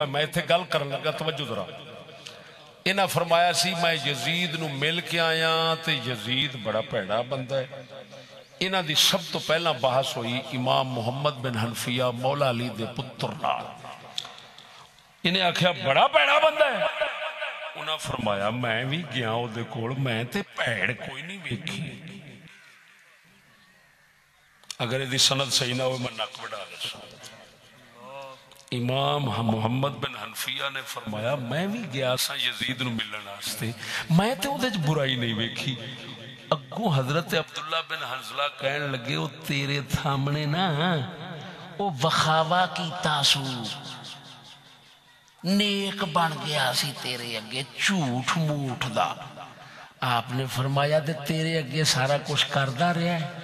मैं इतने गल कर लगा तवजो जरा। इन्हें फरमाया सी, मैं यजीद न मिल के आया तो यजीद बड़ा भैड़ा बंदा है। इन्ह की सब तो पहला बहस हुई इमाम मुहम्मद बिन हनफिया, मौला अली दे पुत्र इन्हें आख्या बड़ा भैड़ा बंदा है। उन्हें फरमाया, मैं भी गया वो कोल, मैं तो भैड़ कोई नहीं वेखी। अगर यदि सनद सही ना हो मैं नक बढ़ा दसा इमाम मोहम्मद बिन हनफिया ने फरमाया, मैं भी गया सा यजीद मिलन वास्ते मैं तो उस बुराई नहीं वेखी। अगों हज़रत अब्दुल्ला बिन हंसला कह लगे वो तेरे सामने ना वो वखावा की तासू नेक बन गया सी तेरे अगे झूठ मूठ का आपने फरमाया, ते तेरे अगे सारा कुछ करता रहा है।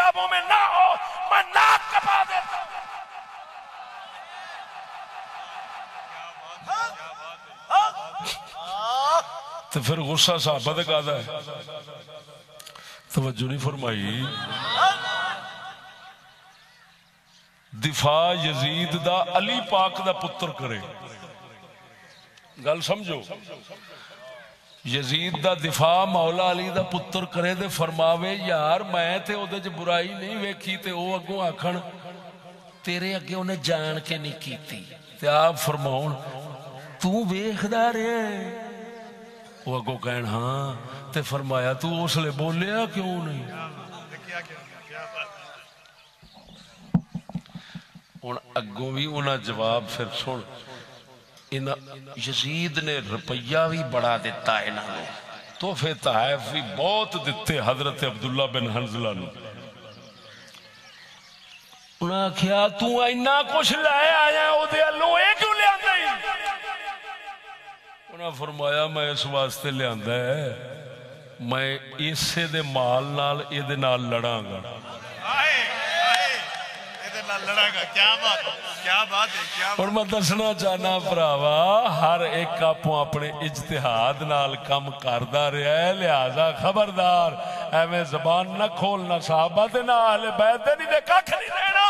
किताबों में ना हो, मैं नाक कपा देता हूँ। तो फिर गुस्सा साहबत का है। तवज्जो नहीं फरमाई। दिफा यजीद दा अली पाक दा पुत्र करे। गल समझो? यजीद दा दिफा मौला अली दा पुत्र करे ते फरमावे, यार, मैं ते च बुराई नहीं वेखी ते ओ अगों आखण तेरे अगे उन्हें जान के नहीं ते आप फरमाउन, तू वेखदा रहा? वो अगो कहन हाँ। ते फरमाया, तू उसले बोलिया क्यों नहीं? क्या क्यों क्या बात हूँ अगों भी उन्हें इन्ह यजीद ने रुपया भी बड़ा दिता इन्होंने तोहफे तहफ भी बहुत दिते हज़रत अब्दुल्ला बिन हंजला आख्या, तू इन्ना कुछ लै आया क्यों लिया उन्हें फरमाया, मैं इस वास्ते लिया मैं इसे माल नाल लड़ांगा। क्या बात क्या बात मैं दसना चाहना भरावा हर एक आपो अपने इजतिहाद कम करता रहा है लिहाजा खबरदार। एवं जबान ना खोलना साहबा ना बैद नहीं ते कख नहीं